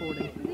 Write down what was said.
recording.